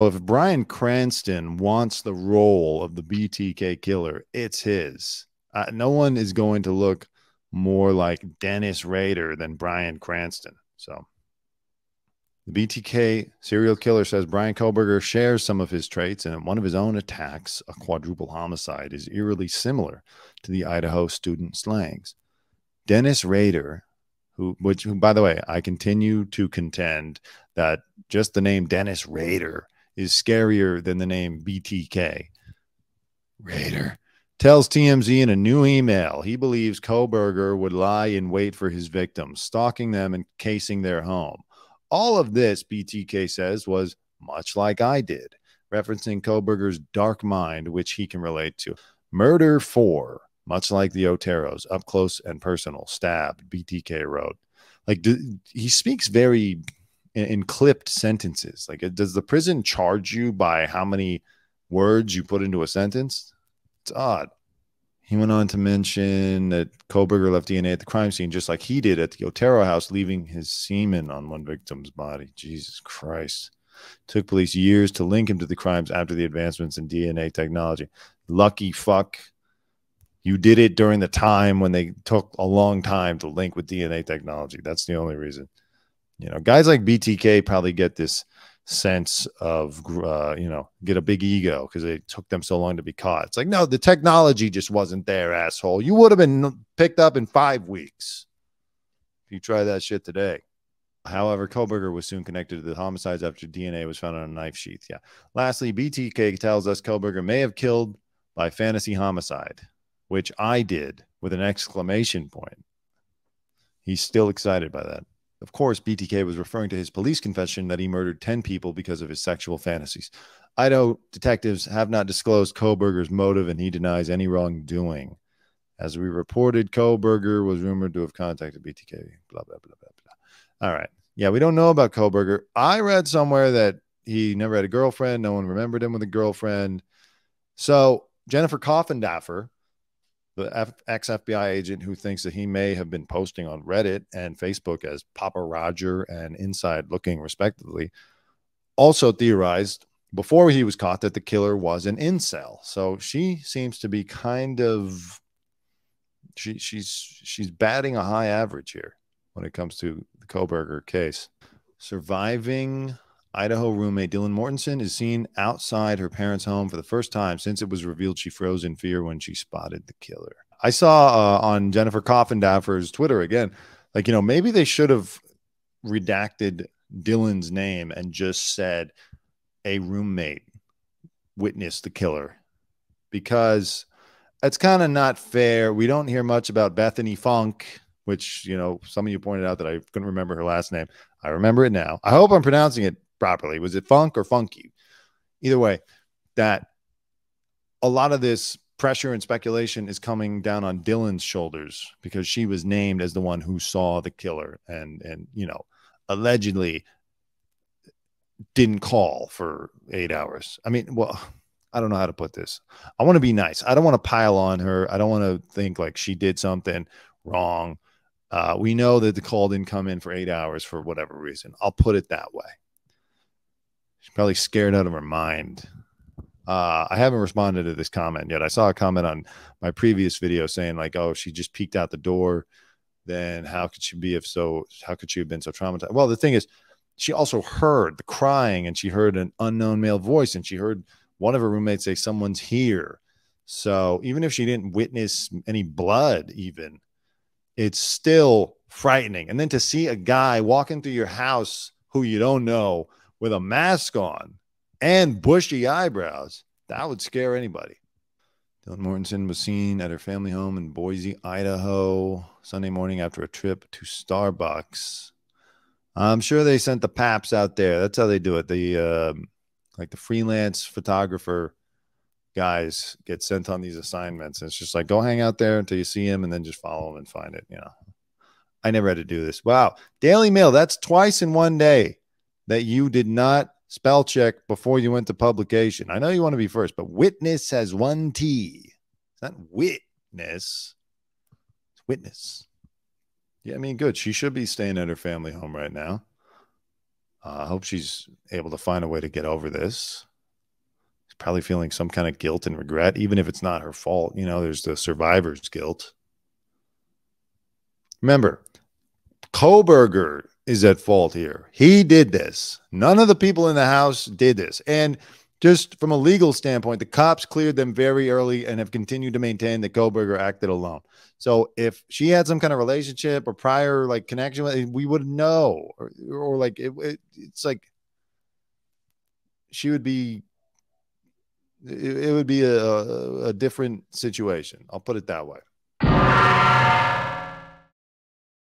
If Bryan Cranston wants the role of the BTK killer, it's his. Uh, no one is going to look more like Dennis Rader than Bryan Cranston. So the BTK serial killer says Bryan Kohberger shares some of his traits, and in one of his own attacks, a quadruple homicide is eerily similar to the Idaho student slangs. Dennis Rader, who, which, who, by the way, I continue to contend that just the name Dennis Rader is scarier than the name BTK. Rader tells TMZ in a new email he believes Kohberger would lie in wait for his victims, stalking them and casing their home. All of this, BTK says, was much like I did, referencing Kohberger's dark mind, which he can relate to. Murder 4, much like the Oteros, up close and personal, stabbed, BTK wrote. Like, do, he speaks very in, in clipped sentences. Like, does the prison charge you by how many words you put into a sentence? It's odd. He went on to mention that Kohberger left DNA at the crime scene, just like he did at the Otero house, leaving his semen on one victim's body. Jesus Christ. Took police years to link him to the crimes after the advancements in DNA technology. Lucky fuck. You did it during the time when they took a long time to link with DNA technology. That's the only reason. You know, guys like BTK probably get this sense of uh, you know get a big ego because it took them so long to be caught. It's like no, the technology just wasn't there, asshole. You would have been picked up in five weeks if you try that shit today. However, Kohberger was soon connected to the homicides after DNA was found on a knife sheath. Yeah. Lastly, BTK tells us Kohberger may have killed by fantasy homicide, which I did with an exclamation point. He's still excited by that. Of course, BTK was referring to his police confession that he murdered 10 people because of his sexual fantasies. Idaho detectives have not disclosed Kohberger's motive and he denies any wrongdoing. As we reported, Kohberger was rumored to have contacted BTK. Blah, blah, blah, blah, blah. All right. Yeah, we don't know about Kohberger. I read somewhere that he never had a girlfriend. No one remembered him with a girlfriend. So Jennifer Coffindaffer, the ex FBI agent who thinks that he may have been posting on Reddit and Facebook as Papa Roger and Inside Looking, respectively, also theorized before he was caught that the killer was an incel. So she seems to be kind of she she's she's batting a high average here when it comes to the Kohberger case. Surviving Idaho roommate Dylan Mortensen is seen outside her parents' home for the first time since it was revealed she froze in fear when she spotted the killer. I saw uh, on Jennifer Coffindaffer's Twitter again, like, you know, maybe they should have redacted Dylan's name and just said a roommate witnessed the killer because it's kind of not fair. We don't hear much about Bethany Funk, which, you know, some of you pointed out that I couldn't remember her last name. I remember it now. I hope I'm pronouncing it properly. Was it funk or funky? Either way, that a lot of this pressure and speculation is coming down on Dylan's shoulders because she was named as the one who saw the killer and and you know allegedly didn't call for 8 hours. I mean, well, I don't know how to put this. I want to be nice. I don't want to pile on her. I don't want to think like she did something wrong. Uh, we know that the call didn't come in for eight hours for whatever reason. I'll put it that way. She's probably scared out of her mind. Uh, I haven't responded to this comment yet. I saw a comment on my previous video saying like, "Oh, she just peeked out the door." Then how could she be if so? How could she have been so traumatized? Well, the thing is, she also heard the crying, and she heard an unknown male voice, and she heard one of her roommates say, "Someone's here." So even if she didn't witness any blood, even it's still frightening. And then to see a guy walking through your house who you don't know with a mask on and bushy eyebrows, that would scare anybody. Dylan Mortensen was seen at her family home in Boise, Idaho, Sunday morning after a trip to Starbucks. I'm sure they sent the paps out there. That's how they do it. The uh, like the freelance photographer guys get sent on these assignments. And it's just like go hang out there until you see him, and then just follow him and find it. You know, I never had to do this. Wow, Daily Mail. That's twice in one day that you did not spell check before you went to publication. I know you want to be first, but witness has one T. It's not witness. It's witness. Yeah, I mean, good. She should be staying at her family home right now. Uh, I hope she's able to find a way to get over this. She's probably feeling some kind of guilt and regret, even if it's not her fault. You know, there's the survivor's guilt. Remember, Kohberger is at fault here. He did this. None of the people in the house did this. And just from a legal standpoint, the cops cleared them very early and have continued to maintain that Kohberger acted alone. So if she had some kind of relationship or prior like connection with, we would know, or, or like it, it, it's like she would be. It, it would be a, a different situation. I'll put it that way.